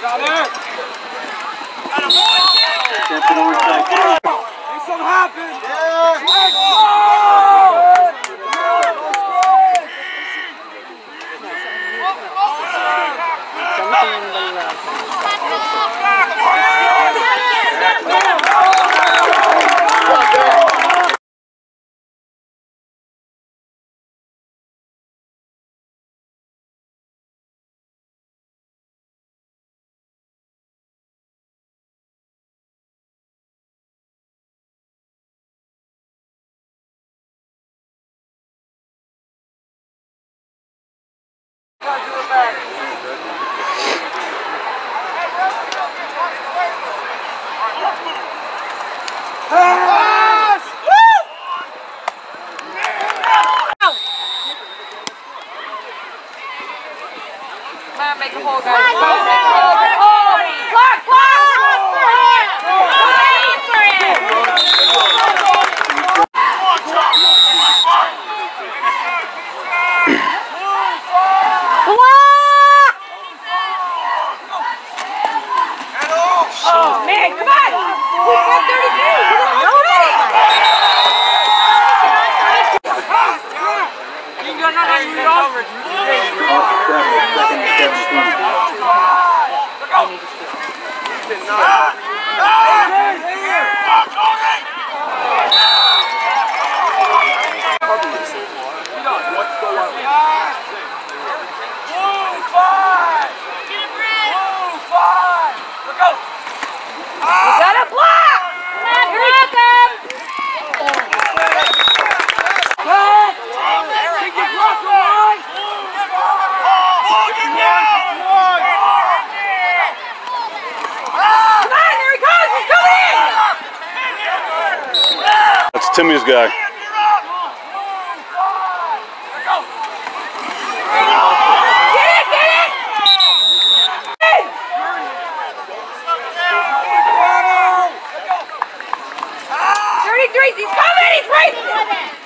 Galera! Baju. guy. He's coming! He's racing!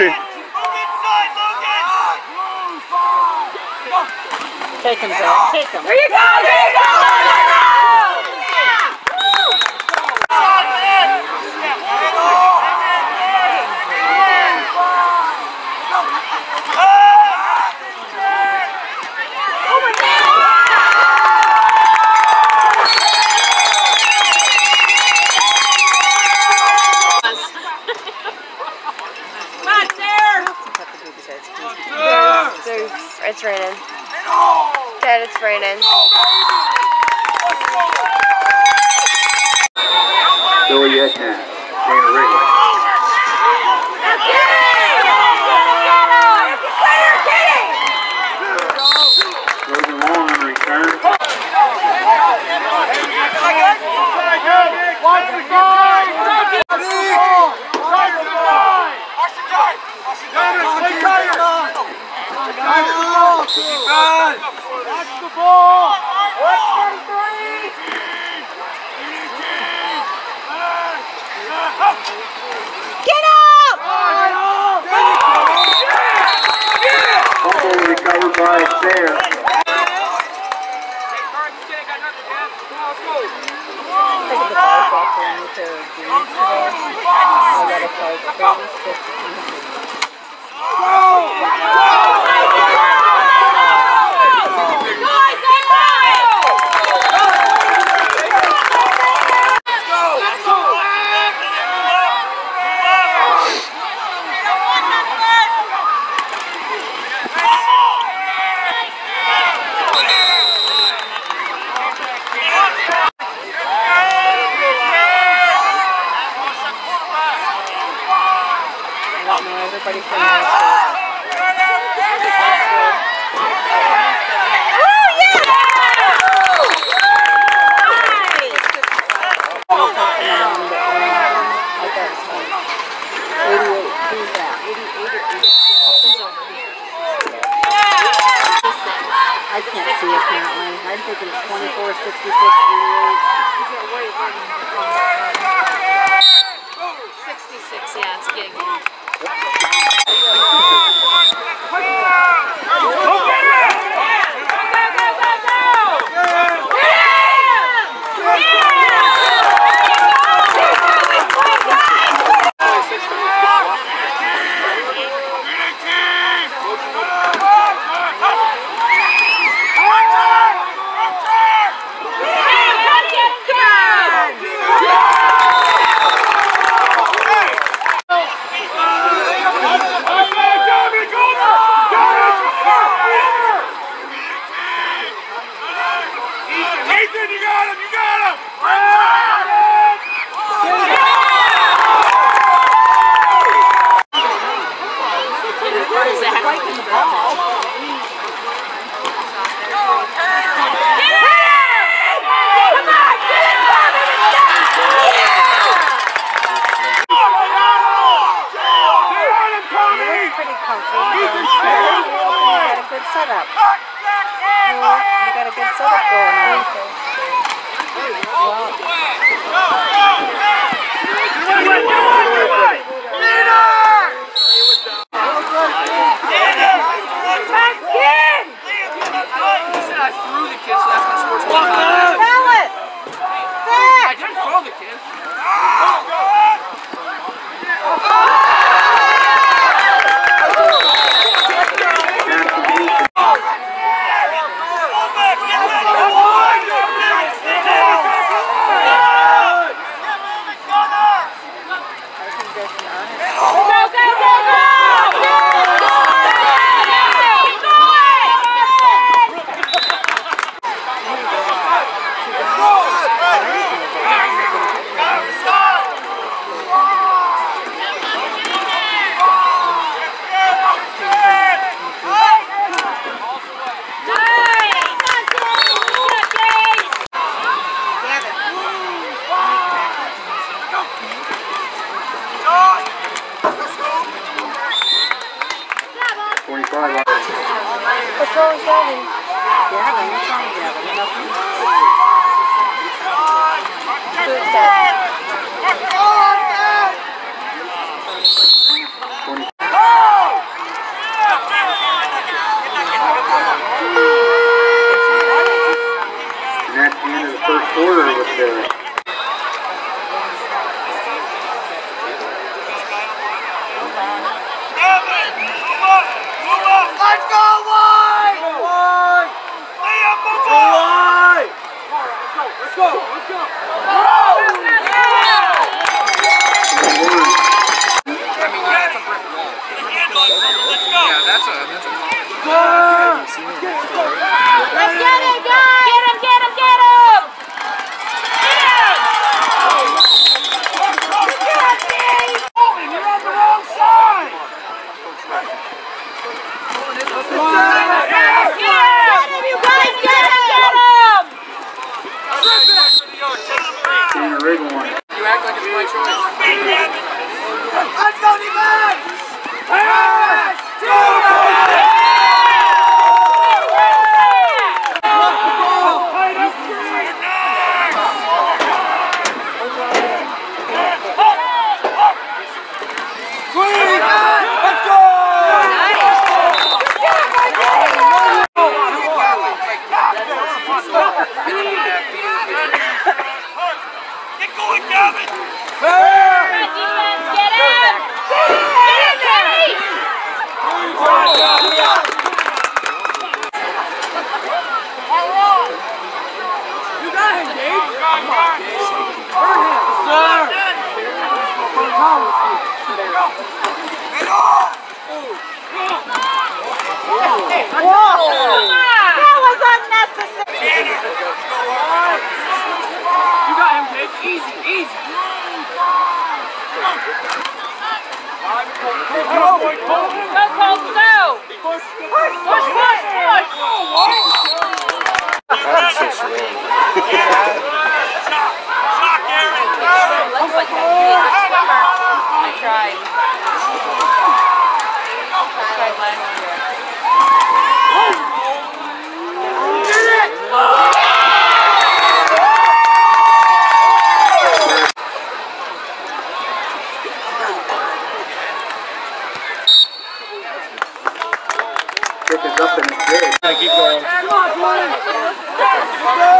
Dimitri. Take him, Zach. Take him. There you go. here you go. It's raining. Dad, it's raining. Watch the ball! Watch for three! Get up! Recovered by Sayre. Go! Go! I can't see apparently. I'm thinking it's 24, 66, 88. Sixty-six, yeah, it's getting. Let's go, White! Liam, move on! Let's go, let's go! one. I mean, yeah, it's a brick wall. Yeah, that's a that's a. Let's get it, guys! Get him, get him, get him! You're on the wrong side! Get him, you guys! Get him, get him! Tanner Rig one. You act like it's my choice. Let's go, defense! Hey! Let's go! Going, Gavin! Defense, get him! Get him, Kenny! You got him, Dave! Come on, Dave! That was unnecessary. You got him, Dave. Easy, easy. Go, Colts, go! Push, push, push! Looks Come.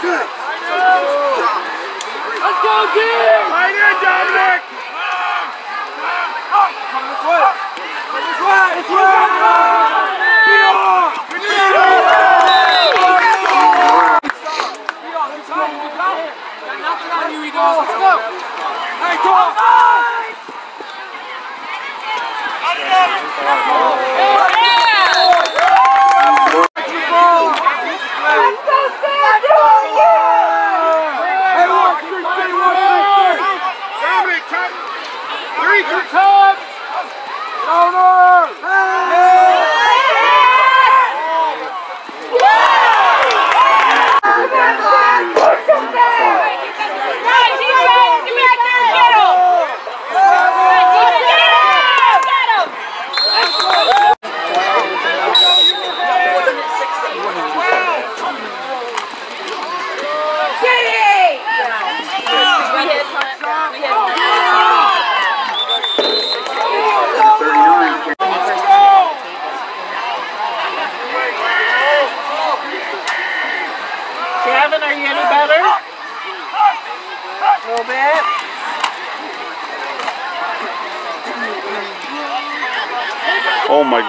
Good. Let's go again! Right in, Dominic! Come this way! Come this way! This way! Let's go! Hey, come on! Hey!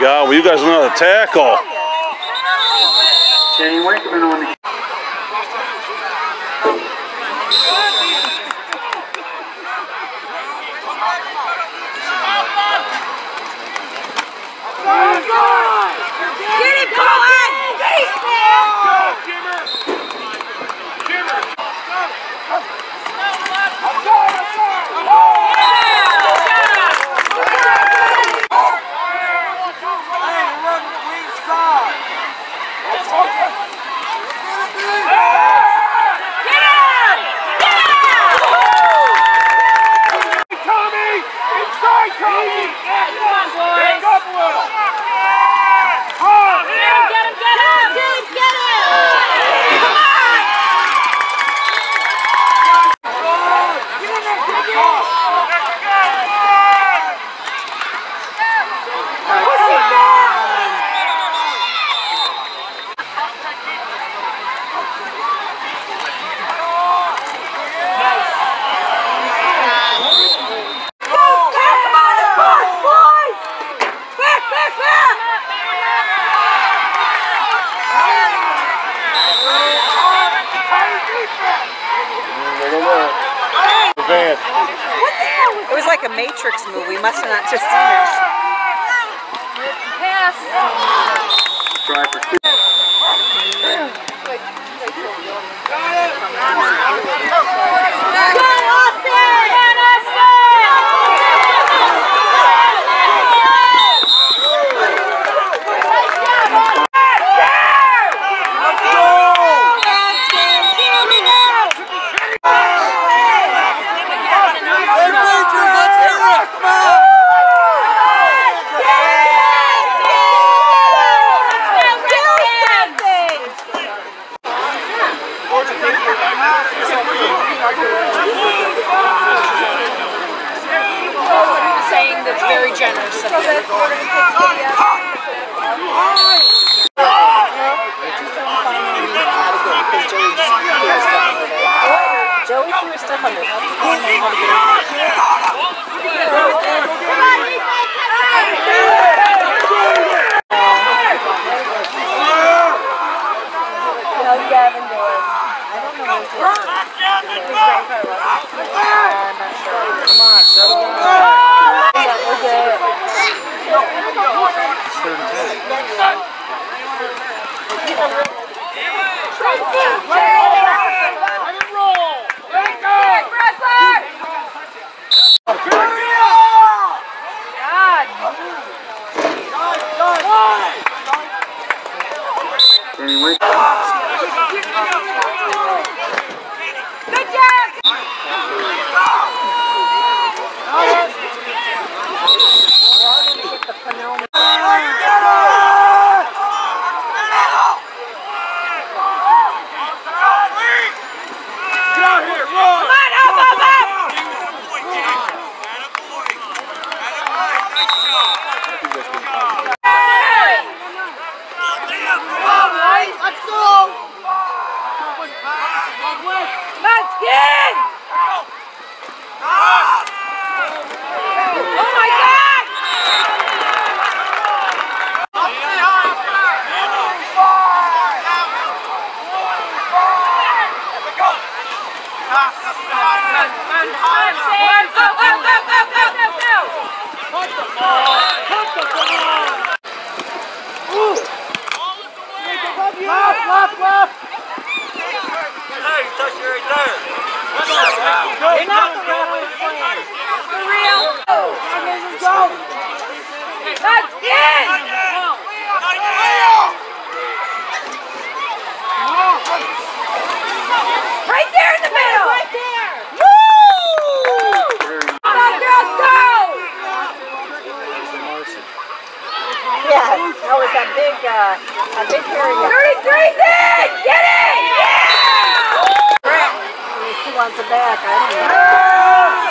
God. Well, you guys know how to tackle. the, van. It was like a Matrix movie. We must have not just seen it. Pass. Try for Ah. big, uh, a big area. 33! Get it! Yeah! Brett, She wants it back. I don't know.